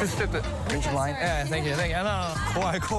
Drink some wine. Yeah, thank you, thank you. No, no, quiet, quiet.